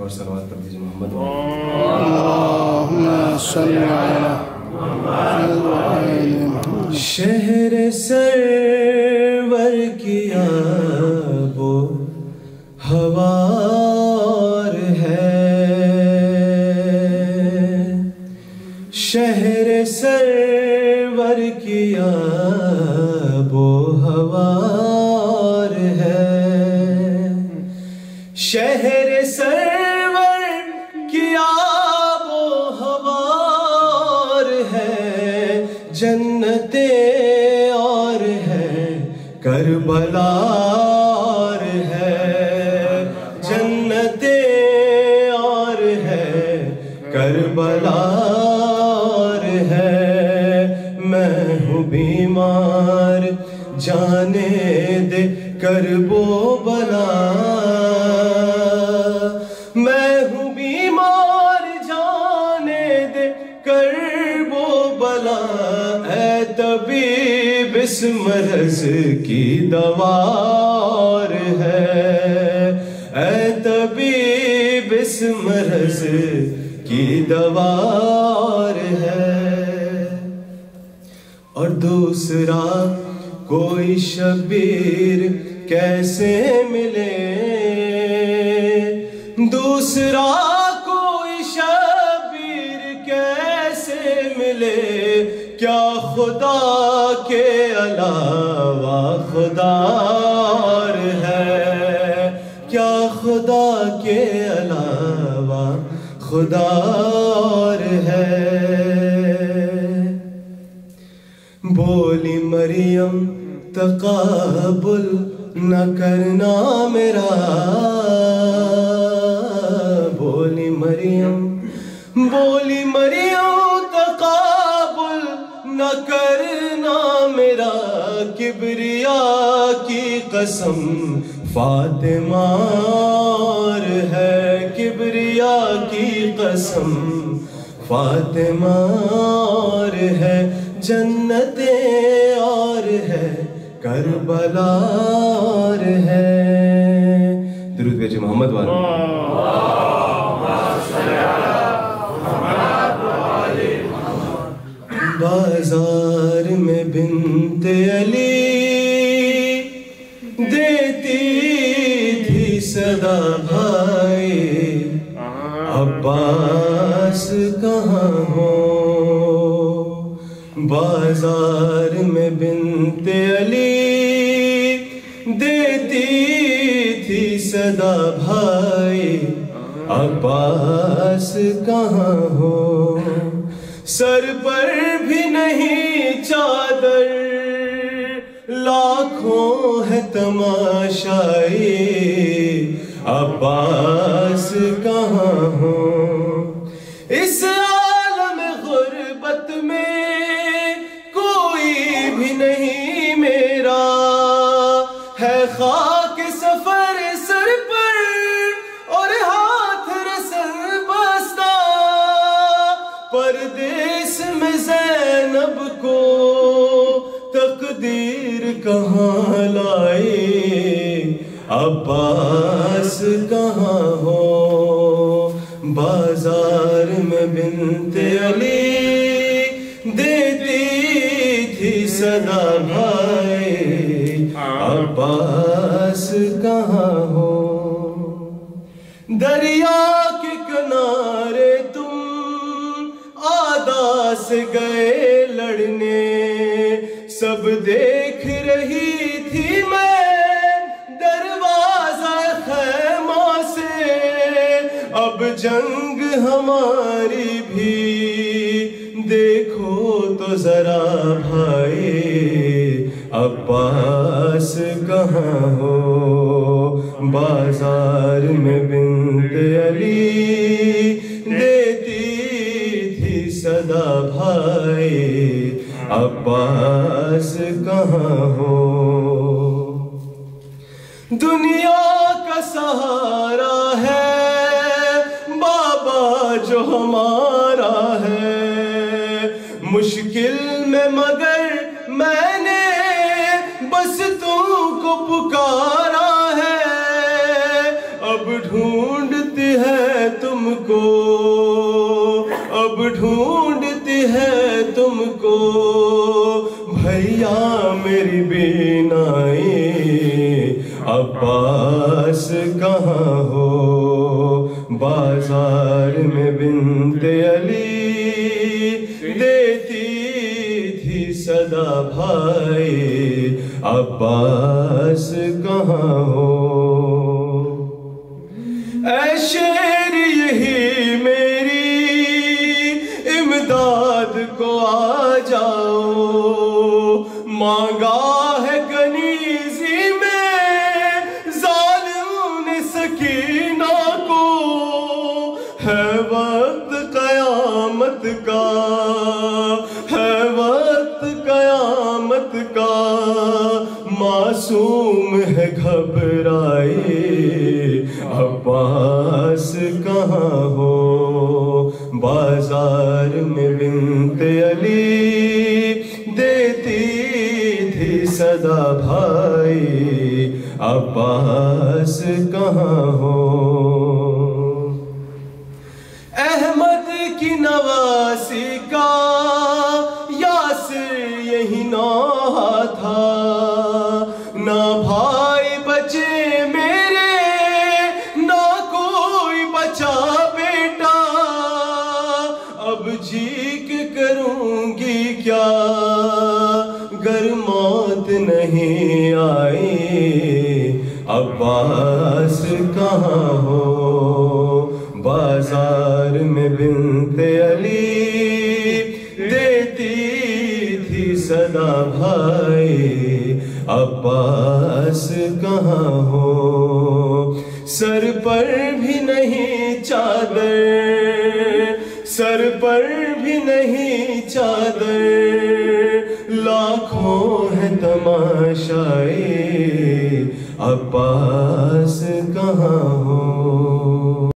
और सलवात पर दीजिए मोहम्मद। शहर सरवर की आबो हवार है। शहर सरवर की आबो हवार है। शहर सर करबलार है जन्नते और है करबलार है। मैं हूँ बीमार जाने दे करबो बला। इस मरज की दवार है। ऐ तबीब, इस मरज की दवार है। और दूसरा, कोई शबीर कैसे मिले? दूसरा क्या खुदा के अलावा खुदार है? क्या खुदा के अलावा खुदार है? बोली मरियम, तकाबुल न करना मेरा। बोली मरियम बोली मरियम। न करना मेरा किबरिया की कसम। फातिमार है किबरिया की कसम। फातिमार है जन्नते और है करबलार है। दुरूद मोहम्मद वाला। सदा भाई अब्बास कहाँ हो? बाज़ार में बिनते अली देती थी सदा भाई अब्बास कहाँ हो? सर पर भी नहीं चादर। लाखों है तमाशाई अब्बास कहाँ हो? इस आलम गुर्बत में कोई भी नहीं मेरा। है खाक सफ़र सर पर और हाथ रसल बस्ता। परदेश में जैनब को तकदीर कहाँ लाए? अब्बास कहाँ हो? बाज़ार में बिनते अली देती थी सदा भाई। अब्बास कहाँ हो? दरिया के किनारे तुम आदा से गए लड़ने। सब देख रही थी मैं जंग हमारी भी देखो तो जरा भाई, अब्बास कहाँ हो? बाज़ार में बिंद अली देती थी सदा भाई, अब्बास कहाँ हो? दुनिया का सहारा है जो हमारा है। मुश्किल में मगर मैंने बस तुमको पुकारा है। अब ढूंढती है तुमको, अब ढूंढती है तुमको। भैया मेरी बेनाए अब्बास कहाँ हो? अब्बास कहाँ हो? ऐ मासूम है घबराए अब्बास कहाँ हो? बाज़ार में बिंत अली देती थी सदा भाई अब्बास कहाँ हो? क्या गर मौत नहीं आई अब्बास कहाँ हो? बाज़ार में बिनते अली देती थी सदा भाई। अब्बास कहाँ हो? सर पर भी नहीं चादर। सर पर भी नहीं चादर। लाखों है तमाशाए अब्बास कहाँ